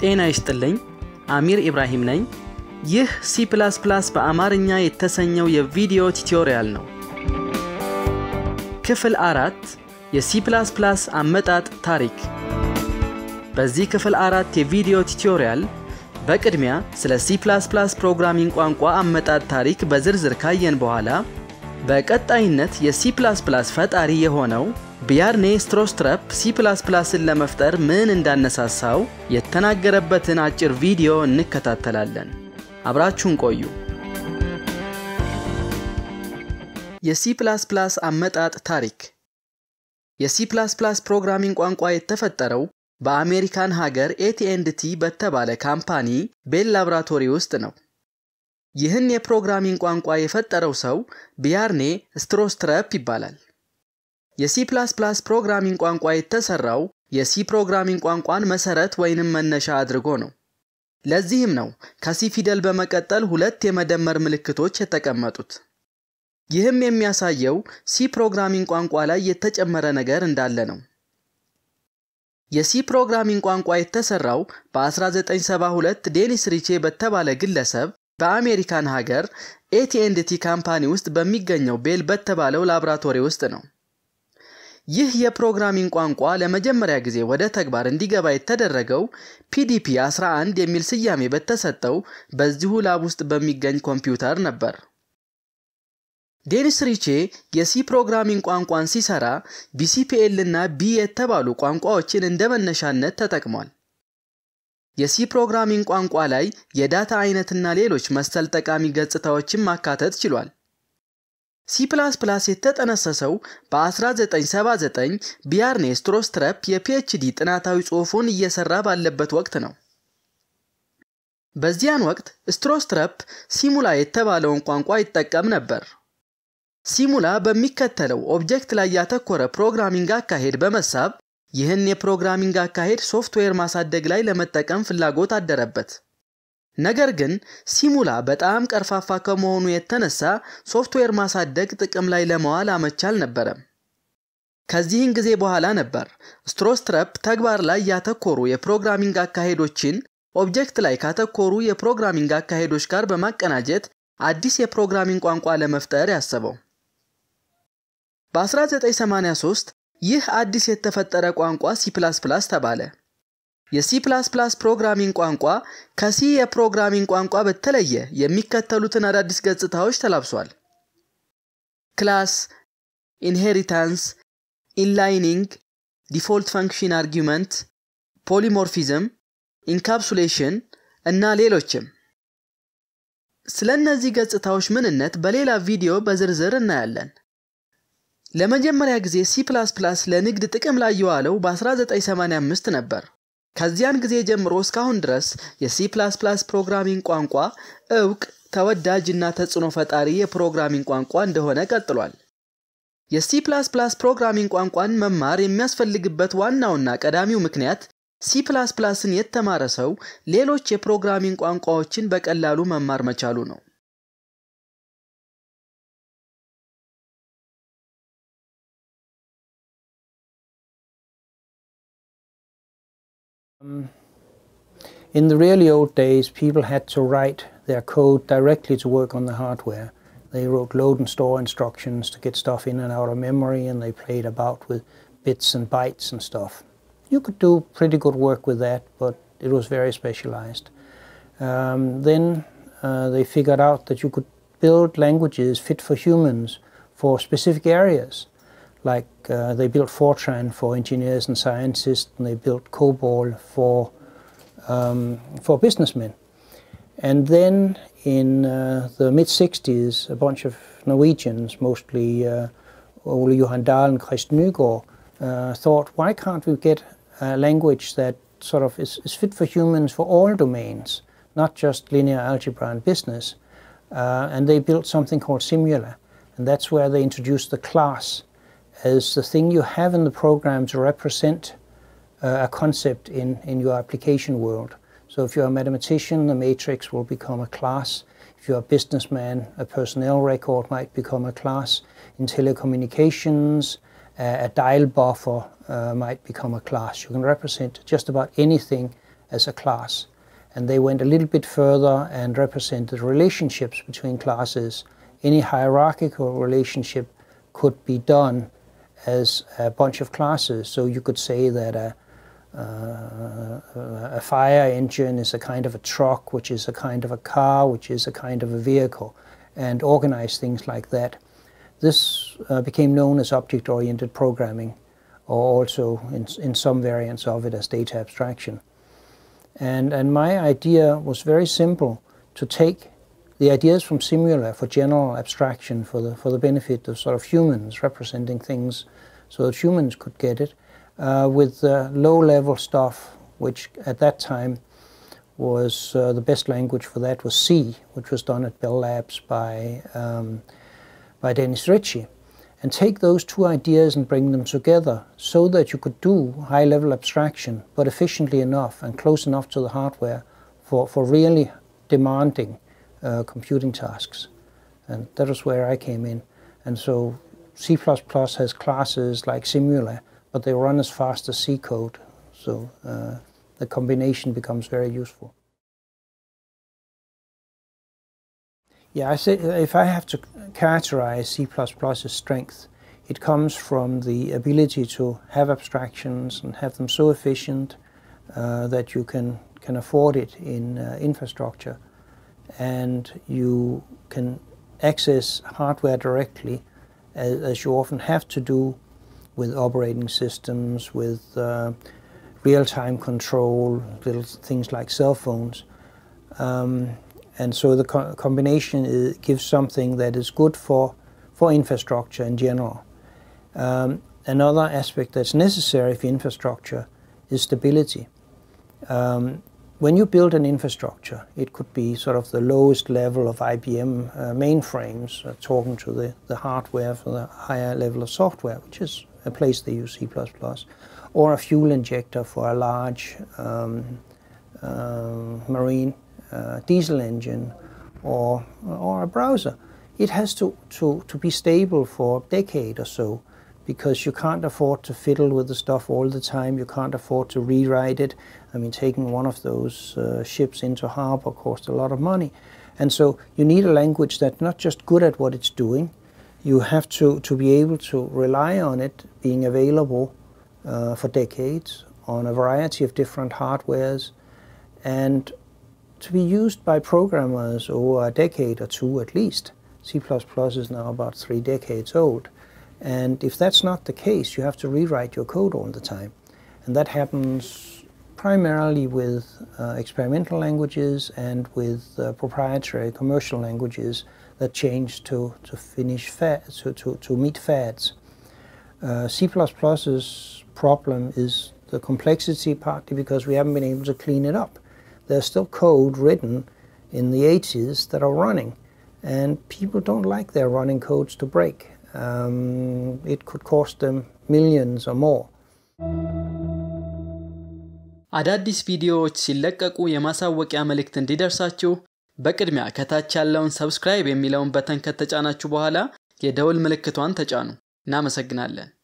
ጤና ይስጥልኝ። አሚር ኢብራሂም ነኝ። ይህ ሲ በአማርኛ የተሰኘው የቪዲዮ ቱቶሪያል ነው። ክፍል አራት የሲ አመጣጥ ታሪክ። በዚህ ክፍል አራት የቪዲዮ ቱቶሪያል በቅድሚያ ስለ ሲ ፕሮግራሚንግ ቋንቋ አመጣጥ ታሪክ በዝርዝር ካየን በኋላ በቀጣይነት የሲ ፈጣሪ የሆነው ቢያርኔ ስትሮስትረፕ ፕላስን ለመፍጠር ምን እንዳነሳሳው የተናገረበትን አጭር ቪዲዮ እንከታተላለን። አብራችሁን ቆዩ። የሲ አመጣጥ ታሪክ የሲ ፕሮግራሚንግ ቋንቋ የተፈጠረው በአሜሪካን ሀገር ኤቲኤንድቲ በተባለ ካምፓኒ ቤል ላብራቶሪ ውስጥ ነው። ይህን የፕሮግራሚንግ ቋንቋ የፈጠረው ሰው ቢያርኔ ስትሮስትረፕ ይባላል። የሲ ፕሮግራሚንግ ቋንቋ የተሰራው የሲ ፕሮግራሚንግ ቋንቋን መሰረት ወይንም መነሻ አድርጎ ነው። ለዚህም ነው ከሲ ፊደል በመቀጠል ሁለት የመደመር ምልክቶች የተቀመጡት። ይህም የሚያሳየው ሲ ፕሮግራሚንግ ቋንቋ ላይ የተጨመረ ነገር እንዳለ ነው። የሲ ፕሮግራሚንግ ቋንቋ የተሰራው በ1972 ዴኒስ ሪቼ በተባለ ግለሰብ በአሜሪካን ሀገር ኤቲኤንድቲ ካምፓኒ ውስጥ በሚገኘው ቤል በተባለው ላብራቶሪ ውስጥ ነው። ይህ የፕሮግራሚንግ ቋንቋ ለመጀመሪያ ጊዜ ወደ ተግባር እንዲገባ የተደረገው ፒዲፒ 11 የሚል ስያሜ በተሰጠው በዚሁ ላብ ውስጥ በሚገኝ ኮምፒውተር ነበር። ዴኒስ ሪቼ የሲ ፕሮግራሚንግ ቋንቋን ሲሰራ ቢሲፒኤል እና ቢ የተባሉ ቋንቋዎችን እንደ መነሻነት ተጠቅሟል። የሲ ፕሮግራሚንግ ቋንቋ ላይ የዳታ አይነትና ሌሎች መሰል ጠቃሚ ገጽታዎችን ማካተት ችሏል። ሲ የተጠነሰሰው በ1979 ቢያርኔ ስትሮስትረፕ የፒኤችዲ ጥናታዊ ጽሑፉን እየሰራ ባለበት ወቅት ነው። በዚያን ወቅት ስትሮስትረፕ ሲሙላ የተባለውን ቋንቋ ይጠቀም ነበር። ሲሙላ በሚከተለው ኦብጀክት ላይ ያተኮረ ፕሮግራሚንግ አካሄድ በመሳብ ይህን የፕሮግራሚንግ አካሄድ ሶፍትዌር ማሳደግ ላይ ለመጠቀም ፍላጎት አደረበት። ነገር ግን ሲሙላ በጣም ቀርፋፋ ከመሆኑ የተነሳ ሶፍትዌር ማሳደግ ጥቅም ላይ ለመዋል አመች አልነበረም። ከዚህን ጊዜ በኋላ ነበር ስትሮስትረፕ ተግባር ላይ ያተኮሩ የፕሮግራሚንግ አካሄዶችን ኦብጀክት ላይ ካተኮሩ የፕሮግራሚንግ አካሄዶች ጋር በማቀናጀት አዲስ የፕሮግራሚንግ ቋንቋ ለመፍጠር ያሰበው። በ1983 ይህ አዲስ የተፈጠረ ቋንቋ ሲ ተባለ። የሲ ፕሮግራሚንግ ቋንቋ ከሲ የፕሮግራሚንግ ቋንቋ በተለየ የሚከተሉትን አዳዲስ ገጽታዎች ተላብሷል። ክላስ፣ ኢንሄሪታንስ፣ ኢንላይኒንግ፣ ዲፎልት ፈንክሽን አርጊመንት፣ ፖሊሞርፊዝም፣ ኢንካፕሱሌሽን እና ሌሎችም። ስለ እነዚህ ገጽታዎች ምንነት በሌላ ቪዲዮ በዝርዝር እናያለን። ለመጀመሪያ ጊዜ ሲ ለንግድ ጥቅም ላይ የዋለው በ1985 ነበር። ከዚያን ጊዜ ጀምሮ እስካሁን ድረስ የሲ ፕሮግራሚንግ ቋንቋ እውቅ፣ ተወዳጅ እና ተጽዕኖ ፈጣሪ የፕሮግራሚንግ ቋንቋ እንደሆነ ቀጥሏል። የሲ ፕሮግራሚንግ ቋንቋን መማር የሚያስፈልግበት ዋናውና ቀዳሚው ምክንያት ሲ ፕላስን የተማረ ሰው ሌሎች የፕሮግራሚንግ ቋንቋዎችን በቀላሉ መማር መቻሉ ነው። in the really old days, people had to write their code directly to work on the hardware. They wrote load and store instructions to get stuff in and out of memory, and they played about with bits and bytes and stuff. You could do pretty good work with that, but it was very specialized. Um, then uh, they figured out that you could build languages fit for humans for specific areas. Like uh, they built Fortran for engineers and scientists, and they built COBOL for um, for businessmen. And then in uh, the mid 60s, a bunch of Norwegians, mostly uh, Ole Johan Dahl and Kristen Nygaard, uh, thought, why can't we get a language that sort of is, is, fit for humans for all domains, not just linear algebra and business? Uh, and they built something called Simula, and that's where they introduced the class as the thing you have in the program to represent uh, a concept in, in your application world. So if you're a mathematician, the matrix will become a class. If you're a businessman, a personnel record might become a class. In telecommunications, uh, a dial buffer uh, might become a class. You can represent just about anything as a class. And they went a little bit further and represented relationships between classes. Any hierarchical relationship could be done as a bunch of classes. So you could say that a, uh, a fire engine is a kind of a truck, which is a kind of a car, which is a kind of a vehicle, and organize things like that. This uh, became known as object oriented programming, or also in, in some variants of it as data abstraction. And, and my idea was very simple to take the ideas from Simula for general abstraction for the, for the benefit of sort of humans representing things so that humans could get it uh, with uh, low level stuff, which at that time was uh, the best language for that was C, which was done at Bell Labs by, um, by Dennis Ritchie. And take those two ideas and bring them together so that you could do high level abstraction, but efficiently enough and close enough to the hardware for, for really demanding uh, computing tasks. And that was where I came in. And so C++ has classes like Simula, but they run as fast as C code. So uh, the combination becomes very useful. Yeah, I say if I have to characterize C++'s strength, it comes from the ability to have abstractions and have them so efficient uh, that you can, can afford it in uh, infrastructure and you can access hardware directly as, as, you often have to do with operating systems, with uh, real-time control, little things like cell phones. Um, and so the co combination is, gives something that is good for, for infrastructure in general. Um, another aspect that's necessary for infrastructure is stability. Um, when you build an infrastructure, it could be sort of the lowest level of IBM uh, mainframes, uh, talking to the, the hardware for the higher level of software, which is a place they use C++, or a fuel injector for a large um, uh, marine uh, diesel engine, or, or a browser. It has to, to, to be stable for a decade or so because you can't afford to fiddle with the stuff all the time. You can't afford to rewrite it. I mean, taking one of those uh, ships into harbor costs a lot of money. And so you need a language that's not just good at what it's doing, you have to, to be able to rely on it being available uh, for decades on a variety of different hardwares and to be used by programmers over a decade or two at least. C++ is now about three decades old. And if that's not the case, you have to rewrite your code all the time. And that happens primarily with uh, experimental languages and with uh, proprietary commercial languages that change to, to finish to, to, to meet fads. Uh, C++'s problem is the complexity partly because we haven't been able to clean it up. There's still code written in the 80s that are running, and people don't like their running codes to break. Um, it could cost them millions or more. አዳዲስ ቪዲዮዎች ሲለቀቁ የማሳወቂያ መልእክት እንዲደርሳችሁ በቅድሚያ ከታች ያለውን ሰብስክራይብ የሚለውን በተን ከተጫናችሁ በኋላ የደውል ምልክቷን ተጫኑ። እናመሰግናለን።